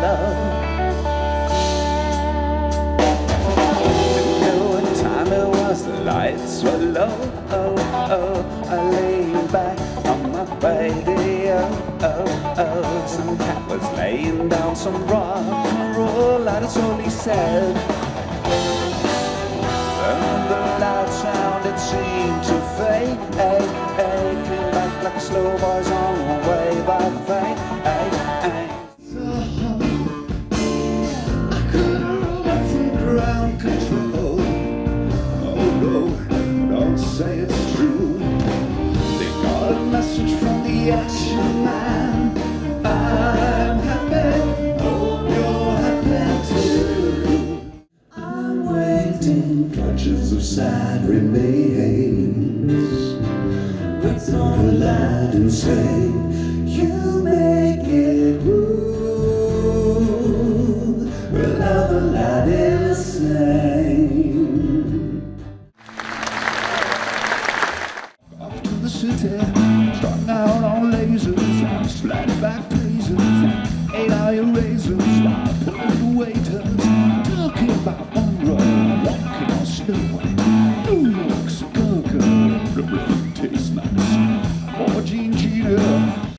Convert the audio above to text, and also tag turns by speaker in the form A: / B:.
A: love. Didn't what was, the lights were low. Oh, oh, I lay back on my radio. Oh, oh, some cat was laying down some rock and roll, that's all he said. And the loud sound it seemed to fade. Came back like slow voice on say it's true. They got a message from the action man. I'm happy, hope you're happy too. I'm waiting, clutches of sad remains. But on Aladdin say, Starting out on lasers, sliding back places. Ate all your raisins, the waiters. Talking about Monroe, walking on Snow New York's the blood tastes nice. More Gene